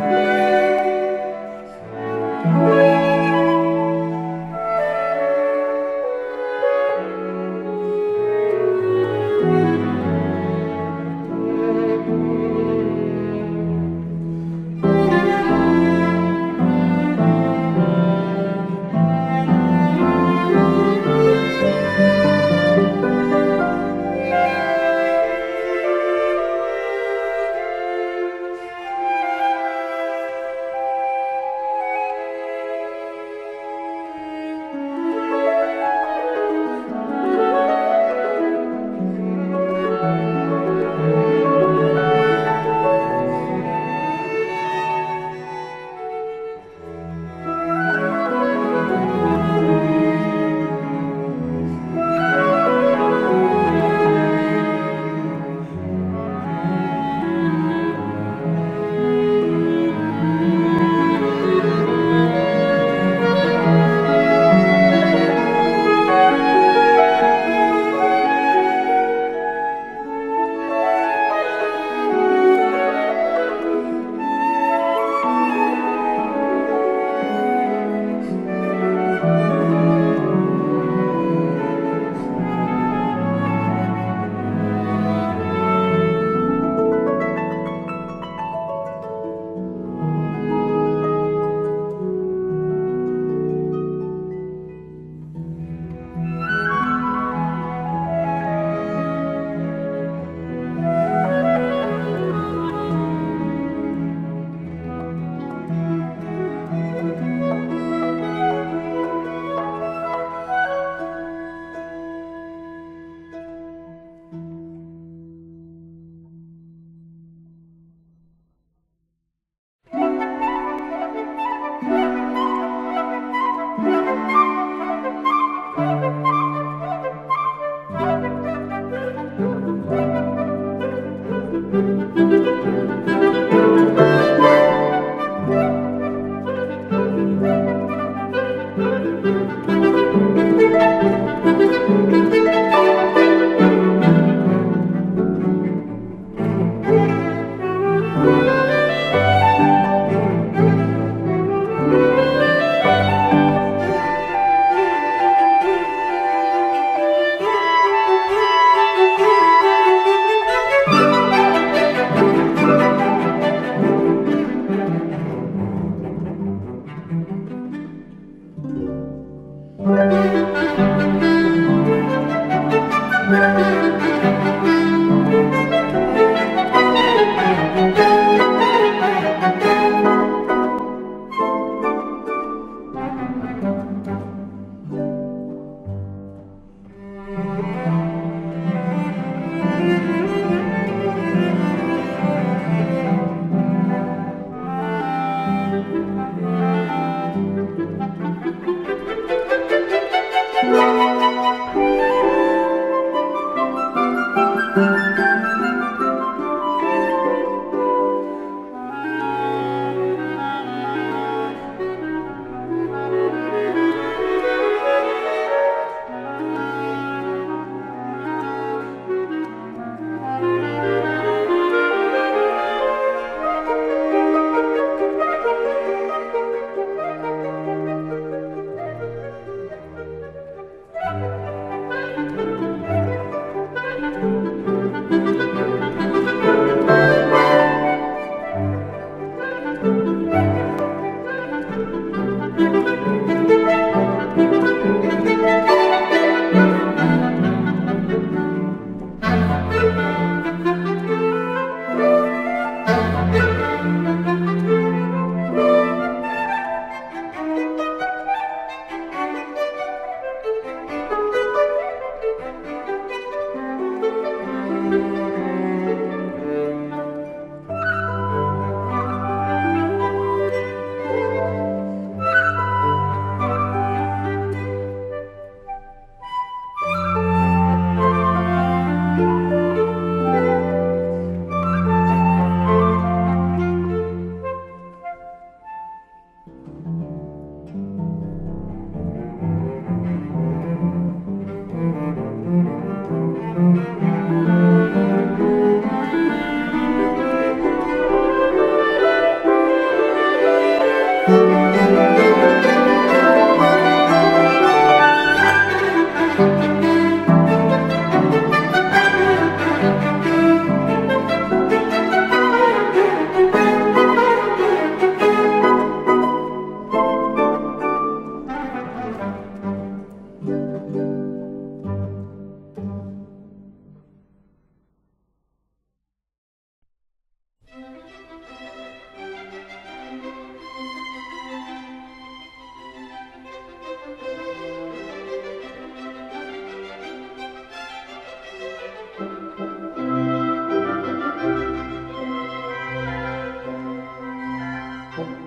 Música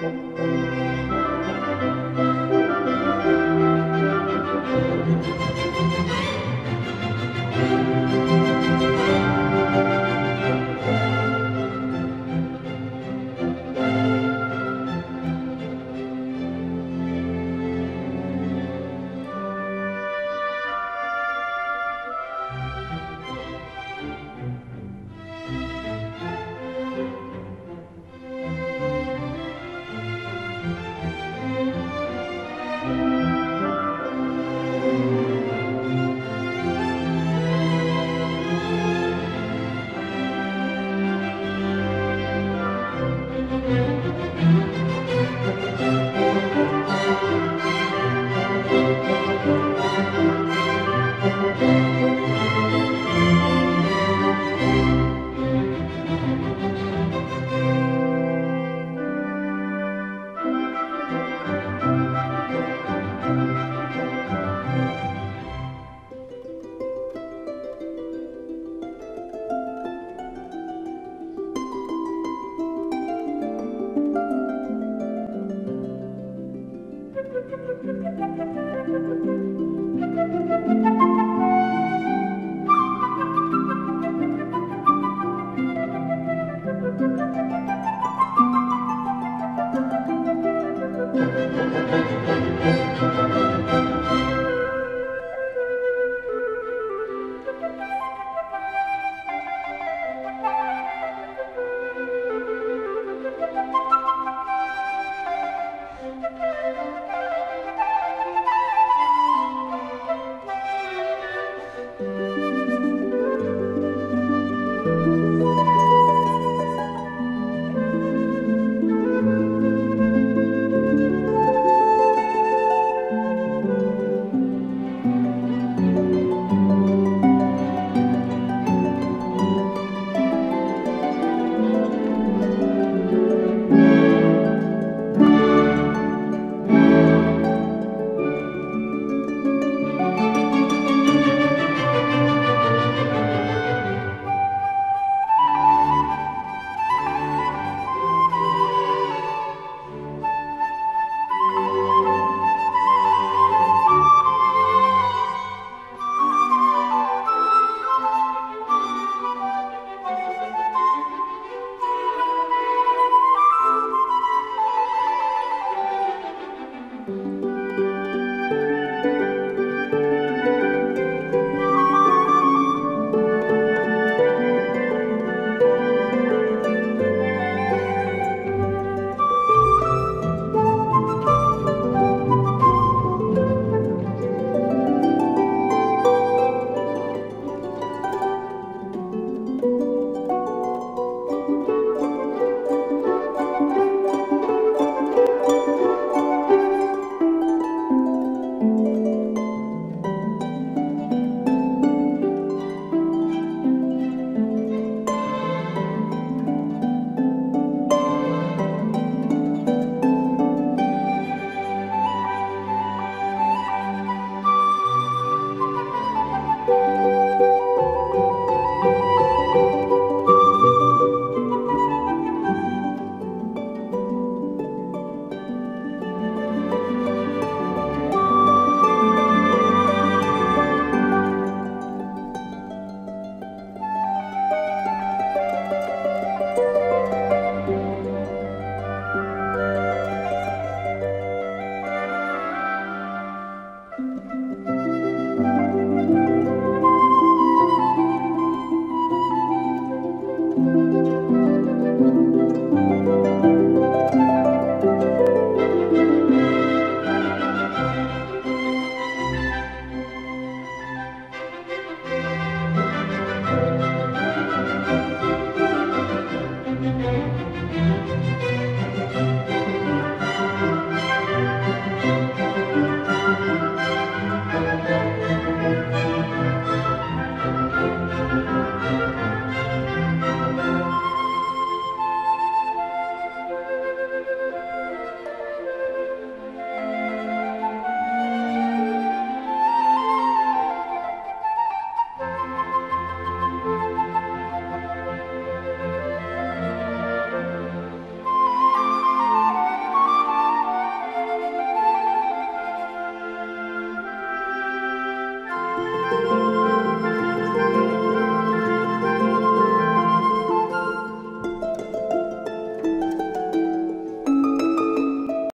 Música